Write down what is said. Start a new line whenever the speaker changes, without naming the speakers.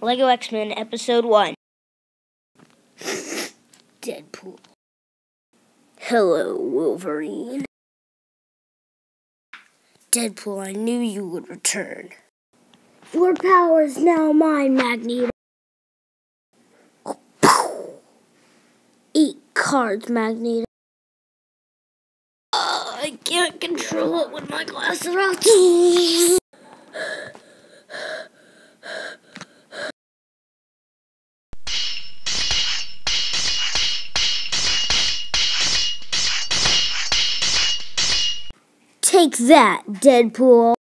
Lego X Men Episode 1 Deadpool. Hello, Wolverine. Deadpool, I knew you would return. Your power is now mine, Magneto. Eat cards, Magneto. Uh, I can't control it when my glasses are off. Take that, Deadpool.